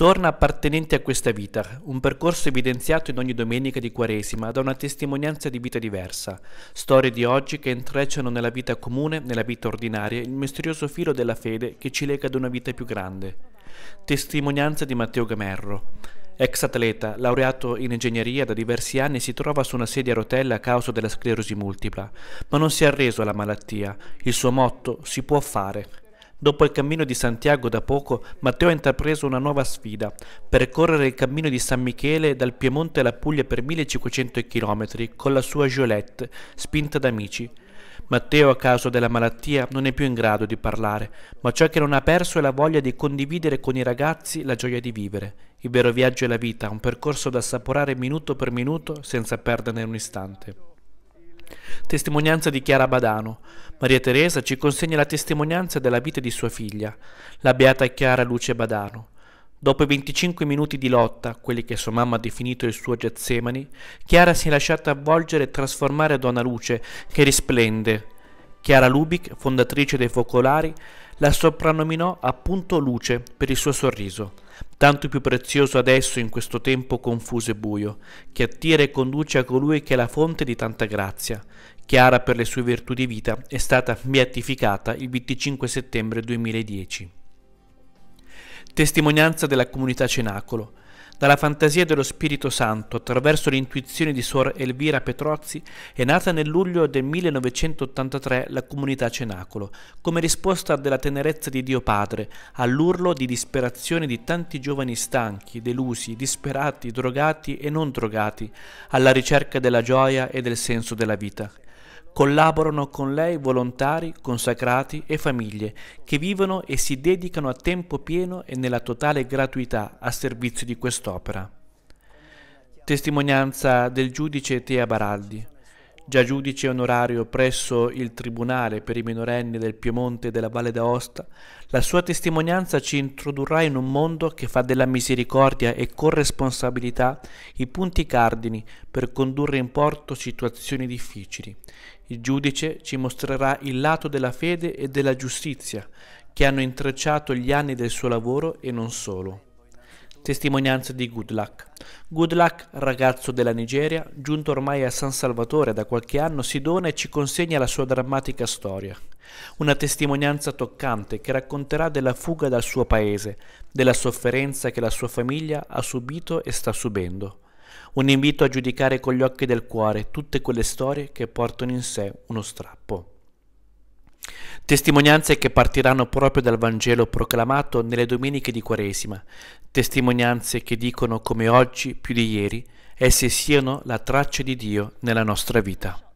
Torna appartenente a questa vita, un percorso evidenziato in ogni domenica di Quaresima da una testimonianza di vita diversa, storie di oggi che intrecciano nella vita comune, nella vita ordinaria, il misterioso filo della fede che ci lega ad una vita più grande. Testimonianza di Matteo Gamerro. Ex atleta, laureato in ingegneria da diversi anni, si trova su una sedia a rotelle a causa della sclerosi multipla, ma non si è arreso alla malattia. Il suo motto si può fare. Dopo il cammino di Santiago da poco, Matteo ha intrapreso una nuova sfida, percorrere il cammino di San Michele dal Piemonte alla Puglia per 1500 km con la sua Giolette, spinta da amici. Matteo, a causa della malattia, non è più in grado di parlare, ma ciò che non ha perso è la voglia di condividere con i ragazzi la gioia di vivere. Il vero viaggio è la vita, un percorso da assaporare minuto per minuto senza perderne un istante. Testimonianza di Chiara Badano. Maria Teresa ci consegna la testimonianza della vita di sua figlia, la beata Chiara Luce Badano. Dopo i 25 minuti di lotta, quelli che sua mamma ha definito il suo Getsemani, Chiara si è lasciata avvolgere e trasformare a Donna Luce, che risplende. Chiara Lubic, fondatrice dei Focolari, la soprannominò appunto Luce per il suo sorriso, tanto più prezioso adesso in questo tempo confuso e buio, che attira e conduce a colui che è la fonte di tanta grazia. Chiara per le sue virtù di vita è stata beatificata il 25 settembre 2010. Testimonianza della comunità Cenacolo. Dalla fantasia dello Spirito Santo, attraverso l'intuizione di Suor Elvira Petrozzi, è nata nel luglio del 1983 la comunità Cenacolo, come risposta della tenerezza di Dio Padre all'urlo di disperazione di tanti giovani stanchi, delusi, disperati, drogati e non drogati, alla ricerca della gioia e del senso della vita. Collaborano con lei volontari, consacrati e famiglie che vivono e si dedicano a tempo pieno e nella totale gratuità a servizio di quest'opera. Testimonianza del giudice Tea Baraldi già giudice onorario presso il Tribunale per i minorenni del Piemonte e della Valle d'Aosta, la sua testimonianza ci introdurrà in un mondo che fa della misericordia e corresponsabilità i punti cardini per condurre in porto situazioni difficili. Il giudice ci mostrerà il lato della fede e della giustizia che hanno intrecciato gli anni del suo lavoro e non solo. Testimonianza di Goodluck. Goodluck, ragazzo della Nigeria, giunto ormai a San Salvatore da qualche anno, si dona e ci consegna la sua drammatica storia. Una testimonianza toccante che racconterà della fuga dal suo paese, della sofferenza che la sua famiglia ha subito e sta subendo. Un invito a giudicare con gli occhi del cuore tutte quelle storie che portano in sé uno strappo. Testimonianze che partiranno proprio dal Vangelo proclamato nelle domeniche di Quaresima, testimonianze che dicono come oggi più di ieri esse siano la traccia di Dio nella nostra vita.